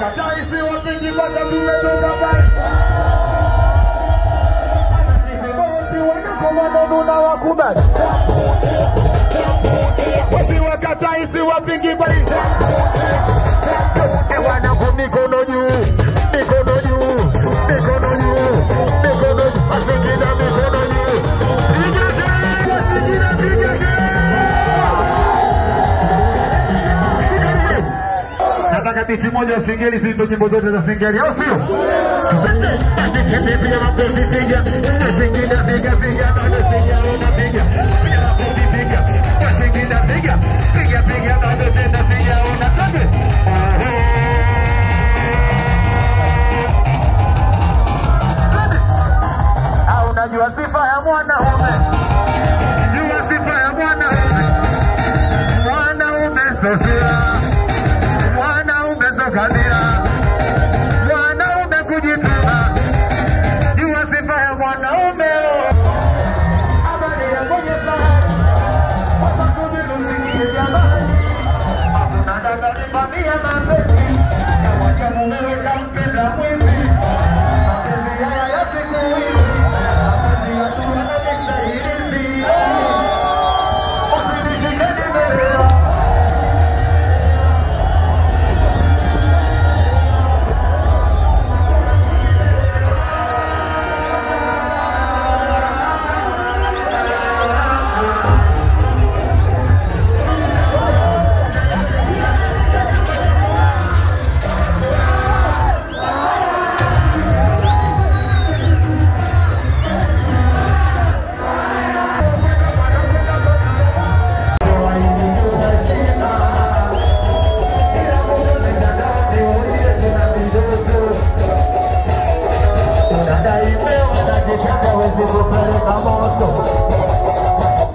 wakatai si wapingi kwa sababu tumetoka mbali. Sisi wanakomando tunawakubali. Wasiwakatai si wapingi bali. Eh, biti moja singeli zito nyimbo zote za singeli au sio? Basi makofi piga singida piga piga. Bado sijaona piga. Piga makofi piga. Singida piga. Piga piga. Bado tena sijaona. Twende unajua sifa ya mwanaume. Jua sifa ya mwanaume. Mwanaume sosira mwanaume sokadira, mwanaume kujituma, jua sifa ya mwanaume. Habari ya kwenye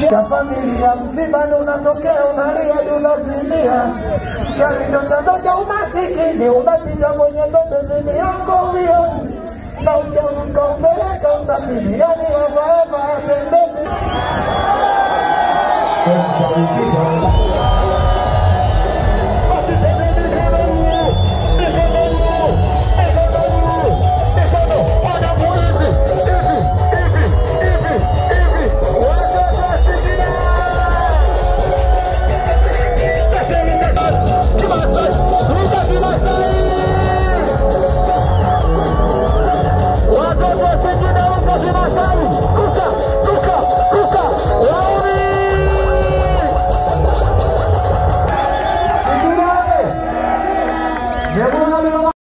ya familia msibani unatokea unalia tunazimia chanzo cha umasikini unapita kwenye ndoto zini yako vio na uchafuka umpeleka usafiri yani wavaeva pembeni